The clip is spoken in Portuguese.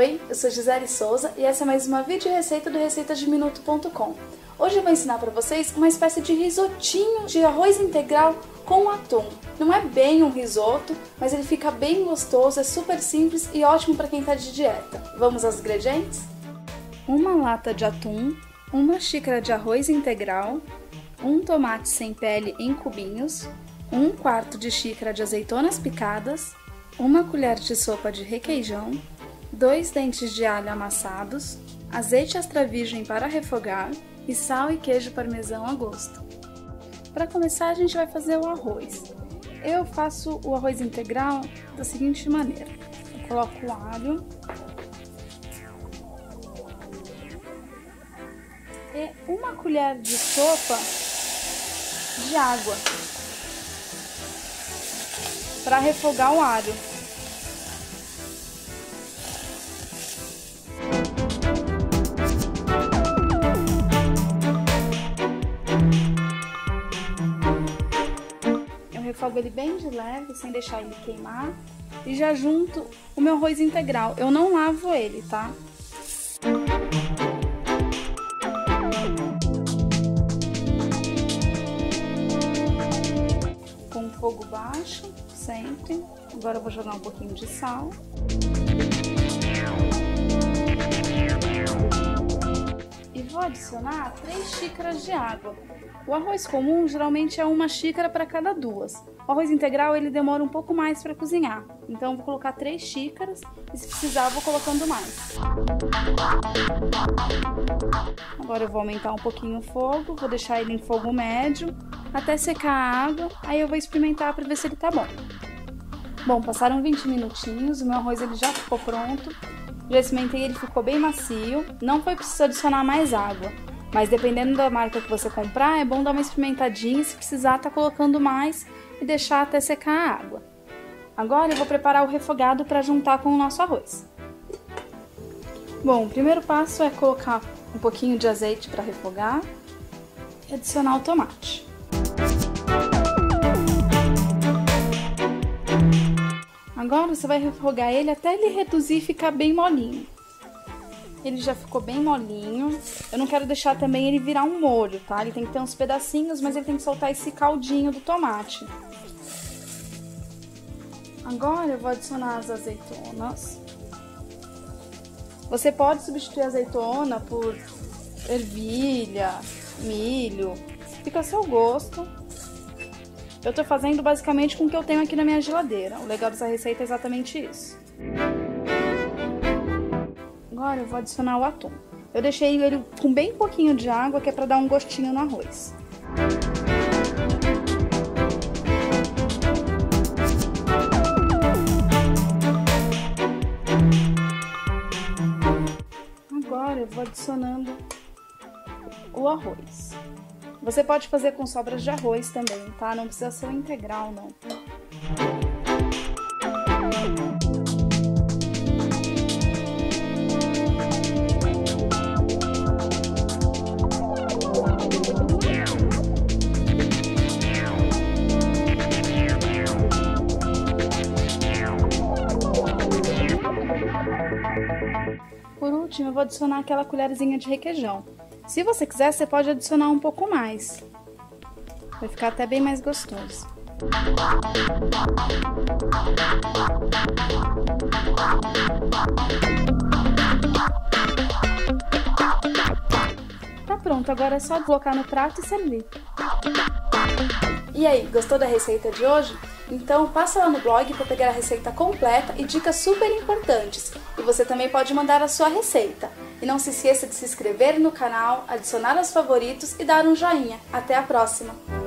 eu sou Gisele Souza e essa é mais uma vídeo receita do receitademinuto.com. Hoje eu vou ensinar para vocês uma espécie de risotinho de arroz integral com atum. Não é bem um risoto, mas ele fica bem gostoso, é super simples e ótimo para quem está de dieta. Vamos aos ingredientes? Uma lata de atum, uma xícara de arroz integral, um tomate sem pele em cubinhos, um quarto de xícara de azeitonas picadas, uma colher de sopa de requeijão, dois dentes de alho amassados, azeite extra virgem para refogar e sal e queijo parmesão a gosto. Para começar, a gente vai fazer o arroz. Eu faço o arroz integral da seguinte maneira: eu coloco o alho e uma colher de sopa de água para refogar o alho. Refogo ele bem de leve, sem deixar ele queimar. E já junto o meu arroz integral. Eu não lavo ele, tá? Com fogo baixo sempre. Agora eu vou jogar um pouquinho de sal. E vou adicionar 3 xícaras de água. O arroz comum geralmente é uma xícara para cada duas. O arroz integral ele demora um pouco mais para cozinhar, então vou colocar 3 xícaras e se precisar vou colocando mais. Agora eu vou aumentar um pouquinho o fogo, vou deixar ele em fogo médio até secar a água, aí eu vou experimentar para ver se ele tá bom. Bom, passaram 20 minutinhos, o meu arroz ele já ficou pronto. Já experimentei, ele ficou bem macio. Não foi preciso adicionar mais água, mas dependendo da marca que você comprar, é bom dar uma experimentadinha se precisar tá colocando mais e deixar até secar a água. Agora eu vou preparar o refogado para juntar com o nosso arroz. Bom, o primeiro passo é colocar um pouquinho de azeite para refogar e adicionar o tomate. Agora você vai refogar ele até ele reduzir e ficar bem molinho. Ele já ficou bem molinho. Eu não quero deixar também ele virar um molho, tá? Ele tem que ter uns pedacinhos, mas ele tem que soltar esse caldinho do tomate. Agora eu vou adicionar as azeitonas. Você pode substituir a azeitona por ervilha, milho, fica a seu gosto. Eu tô fazendo basicamente com o que eu tenho aqui na minha geladeira. O legal dessa receita é exatamente isso. Agora eu vou adicionar o atum. Eu deixei ele com bem pouquinho de água, que é para dar um gostinho no arroz. Agora eu vou adicionando o arroz. Você pode fazer com sobras de arroz também, tá? Não precisa ser integral, não. Por último, eu vou adicionar aquela colherzinha de requeijão. Se você quiser, você pode adicionar um pouco mais. Vai ficar até bem mais gostoso. Tá pronto, agora é só colocar no prato e servir. E aí, gostou da receita de hoje? Então passa lá no blog para pegar a receita completa e dicas super importantes. E você também pode mandar a sua receita. E não se esqueça de se inscrever no canal, adicionar aos favoritos e dar um joinha. Até a próxima!